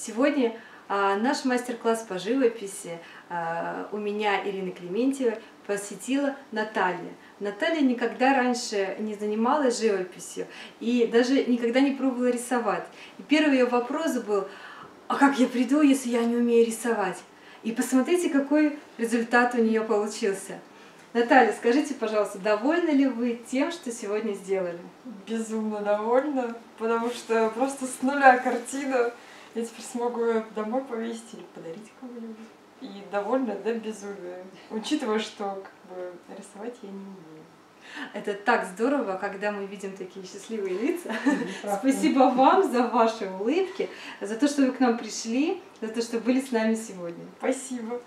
Сегодня а, наш мастер-класс по живописи а, у меня, Ирина Клементьева, посетила Наталья. Наталья никогда раньше не занималась живописью и даже никогда не пробовала рисовать. И первый ее вопрос был, а как я приду, если я не умею рисовать? И посмотрите, какой результат у нее получился. Наталья, скажите, пожалуйста, довольны ли вы тем, что сегодня сделали? Безумно довольна, потому что просто с нуля картина я теперь смогу ее домой повесить или подарить кому-нибудь. И довольна до безумия, учитывая, что как бы, рисовать я не умею. Это так здорово, когда мы видим такие счастливые лица. Спасибо вам за ваши улыбки, за то, что вы к нам пришли, за то, что были с нами сегодня. Спасибо.